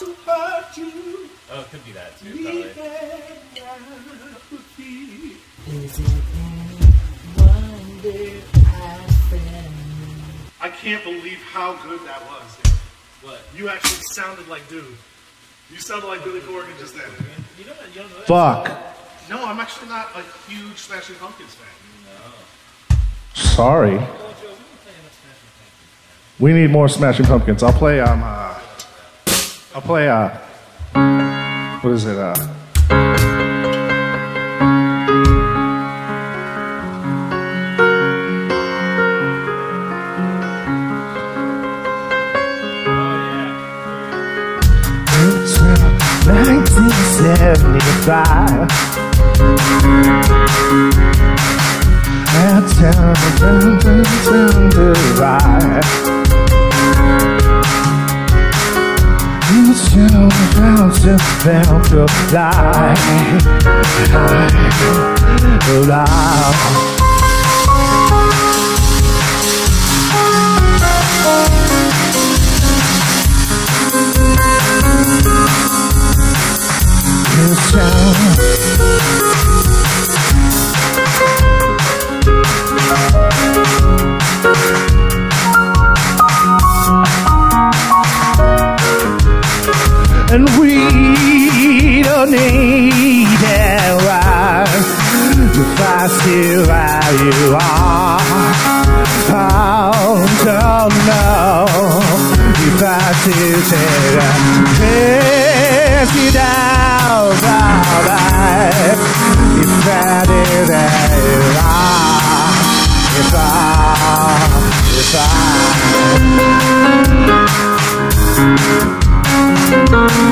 to hurt you. Oh, it could be that too, Leave probably. empathy. I can't believe how good that was. What? You actually sounded like dude. You sounded like Billy Corgan just then. You don't, you don't know that? Fuck. No, I'm actually not a huge Smashing Pumpkins fan. Sorry. We need more Smashing Pumpkins. I'll play um uh, I'll play uh what is it uh Nineteen seventy-five. And tell to right. Around to fail to need there are the faster you are. I don't know if I should take you down, but I it's better than you are. If I, if I.